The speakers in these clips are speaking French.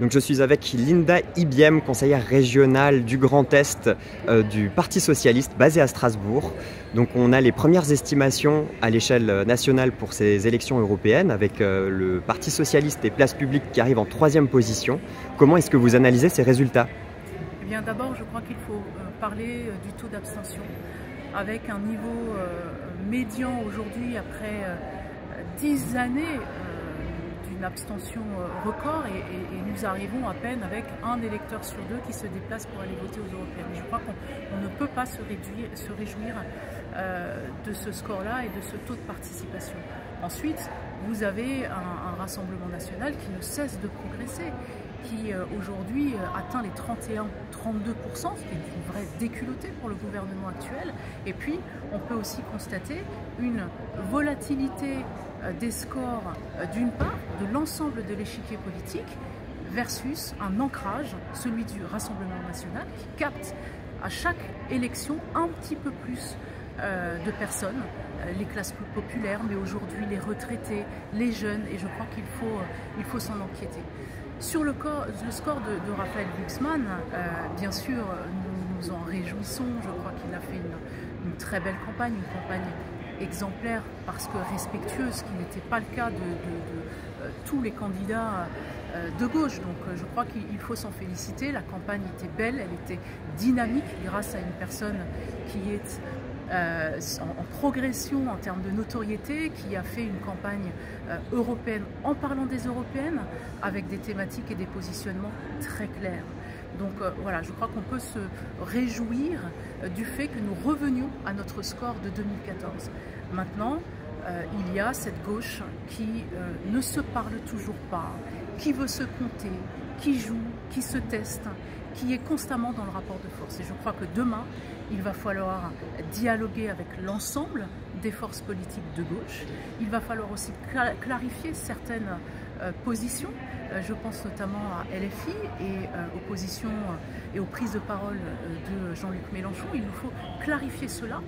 Donc je suis avec Linda Ibiem, conseillère régionale du Grand Est euh, du Parti socialiste basé à Strasbourg. Donc on a les premières estimations à l'échelle nationale pour ces élections européennes avec euh, le Parti socialiste et Place publique qui arrive en troisième position. Comment est-ce que vous analysez ces résultats? Eh bien d'abord je crois qu'il faut euh, parler du taux d'abstention avec un niveau médian aujourd'hui après dix années une abstention euh, record et, nous arrivons à peine avec un électeur sur deux qui se déplace pour aller voter aux européennes. je crois qu'on ne peut pas se, réjouir euh, de ce score-là et de ce taux de participation. Ensuite, vous avez un, Rassemblement national qui ne cesse de progresser, qui euh, aujourd'hui atteint les 31-32%, ce qui est une vraie déculottée pour le gouvernement actuel. Et puis, on peut aussi constater une volatilité euh, des scores euh, d'une part de l'ensemble de l'échiquier politique versus un ancrage, celui du Rassemblement national, qui capte à chaque élection un petit peu plus euh, de personnes, les classes plus populaires, mais aujourd'hui les retraités, les jeunes, et je crois qu'il faut, il faut s'en inquiéter. Sur le, score de, Raphaël Glucksmann, bien sûr, nous nous en réjouissons, je crois qu'il a fait une, très belle campagne, une campagne exemplaire parce que respectueuse, ce qui n'était pas le cas de, euh, tous les candidats euh, de gauche. Donc euh, je crois qu'il faut s'en féliciter. La campagne était belle, elle était dynamique grâce à une personne qui est en, progression en termes de notoriété, qui a fait une campagne européenne en parlant des européennes, avec des thématiques et des positionnements très clairs. Donc euh, voilà, je crois qu'on peut se réjouir euh, du fait que nous revenions à notre score de 2014. Maintenant, euh, il y a cette gauche qui ne se parle toujours pas, qui veut se compter, qui joue, qui se teste, qui est constamment dans le rapport de force. Et je crois que demain, il va falloir dialoguer avec l'ensemble des forces politiques de gauche. Il va falloir aussi clarifier certaines euh, positions. Euh, je pense notamment à LFI et euh, aux positions et aux prises de parole de Jean-Luc Mélenchon. Il nous faut clarifier cela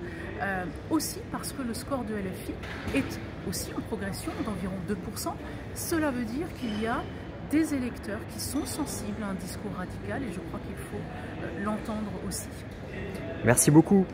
aussi parce que le score de LFI est aussi en progression d'environ 2%. Cela veut dire qu'il y a des électeurs qui sont sensibles à un discours radical et je crois qu'il faut l'entendre aussi. Merci beaucoup.